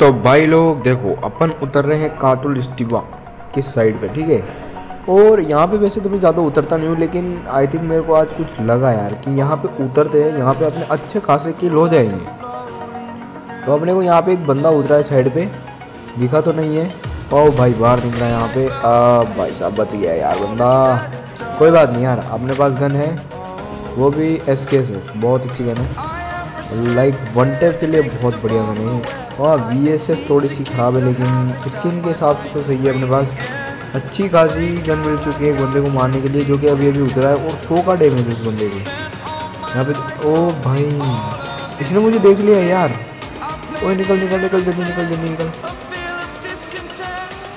तो भाई लोग, देखो, अपन उतर रहे हैं काटुल स्टिवा किस साइड पे, ठीक है? और यहाँ पे वैसे तो मैं ज़्यादा उतरता नहीं हूँ, लेकिन आई थिंक मेरे को आज कुछ लगा यार कि यहाँ पे उतरते हैं, यहाँ पे अपने अच्छे खासे किल हो जाएँगे। तो अपने को यहाँ पे एक बंदा उतरा है साइड पे, दिखा तो नहीं है। ओ भाई, बाहर निकला यहाँ पे। आ भाई साहब, बच गया यार बंदा। कोई बात नहीं यार, अपने पास गन है, वो भी एस के से, बहुत अच्छी गन है। लाइक वन टेप के लिए बहुत बढ़िया गन है। और वी एस एस थोड़ी सी ख़राब है, लेकिन स्किन के हिसाब से तो सही है। अपने पास अच्छी खासी गन मिल चुकी है एक बंदे को मारने के लिए, जो कि अभी अभी उतरा है, और सौ का डैमेज उस बंदे को। यहाँ पे, ओ भाई, इसने मुझे देख लिया यार। ओ निकल निकल निकल, जल्दी निकल जल्दी निकल।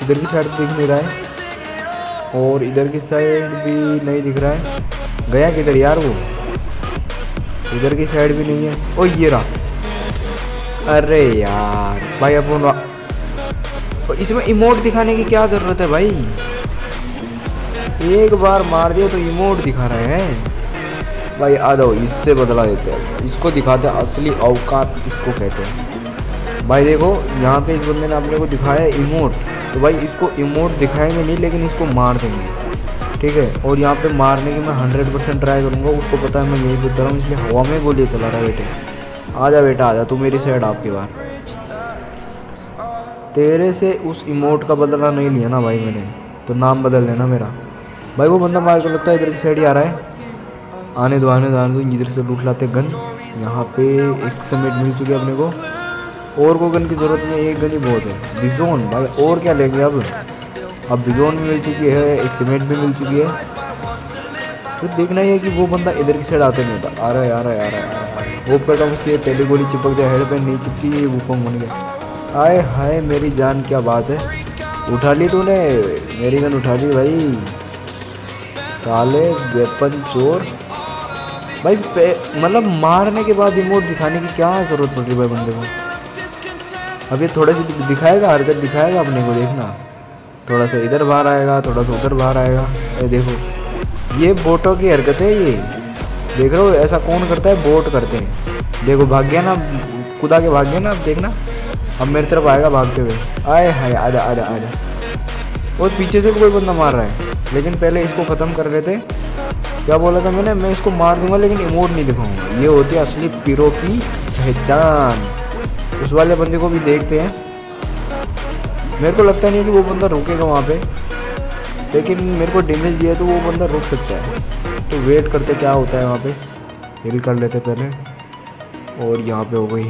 इधर की साइड दिख नहीं रहा है। और इधर की साइड भी नहीं दिख रहा है। गया किधर यार वो? इधर की साइड भी नहीं है। ओ, ये रहा। अरे यार, भाई अपन इसमें इमोट दिखाने की क्या ज़रूरत है भाई? एक बार मार दिया तो इमोट दिखा रहे हैं। भाई, आ जाओ, इससे बदला देते हैं। इसको दिखाते हैं, असली औकात किसको कहते हैं? भाई, देखो, यहाँ पे इस बंदे ने अपने को दिखाया इमोट तो भाई, इसको इमोट दिखाएँगे नहीं, लेकिन इसको मार देंगे। ठीक है? और यहाँ पे मारने की मैं हंड्रेड परसेंट ट्राई करूँगा, उसको पता है मैं यही पूछ रहा हूँ, इसलिए हवा में गोली चला रहा है बेटे। आ जा बेटा आ जा तू मेरी साइड आपके बार तेरे से उस इमोट का बदला नहीं लिया ना भाई मैंने तो नाम बदल लेना मेरा। भाई वो बंदा मार कर लगता है इधर की साइड ही आ रहा है। आने दो आने दो आने दो, इधर से लूट लाते गन। यहाँ पे एक समेट मिल चुकी है अपने को। और को गन की ज़रूरत नहीं एक गन ही बहुत है। बिजोन भाई, और क्या लेंगे अब? अब बिजोन भी मिल चुकी है, एक सीमेंट भी मिल चुकी है। तो देखना ही है कि वो बंदा इधर की साइड आते नहीं था। आ रहा है, आ रहा है, आ रहा है करता हूँ। उससे पहली गोली चिपक जाए हेड पे नहीं चिपकी वो कम बन गया। आए हाय, मेरी जान क्या बात है। उठा ली तूने, मेरी गन उठा ली भाई। साले वेपन चोर। भाई मतलब मारने के बाद इमोट दिखाने की क्या ज़रूरत पड़ रही भाई बंदे को? ये थोड़ा सी दिखाएगा, हरकत दिखाएगा अपने को, देखना। थोड़ा सा इधर बाहर आएगा, थोड़ा सा उधर बाहर आएगा। ये देखो, ये बोटों की हरकत है ये। देख रहे हो, ऐसा कौन करता है? बोट करते हैं। देखो, भाग गया ना, खुदा के भाग गया ना, अब देखना। अब मेरी तरफ़ आएगा भागते हुए। आए हाय आजा आजा आजा और पीछे से कोई बंदा मार रहा है। लेकिन पहले इसको ख़त्म कर रहे थे। क्या बोला था मैंने? मैं इसको मार दूँगा, लेकिन इमोट नहीं दिखाऊँगा। ये होती है असली पीरो की पहचान। उस वाले बंदे को भी देखते हैं। मेरे को लगता नहीं है कि वो बंदा रुकेगा वहाँ पे, लेकिन मेरे को डैमेज दिया तो वो बंदा रुक सकता है। तो वेट करते क्या होता है वहाँ पे। हिल कर लेते पहले। और यहाँ पे हो गई